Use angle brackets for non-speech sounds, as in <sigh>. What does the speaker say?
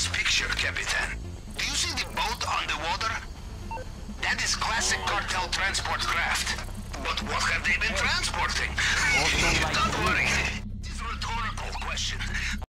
this picture, Captain. Do you see the boat on the water? That is classic cartel transport craft. But what have they been transporting? <laughs> Don't worry. It's a rhetorical question.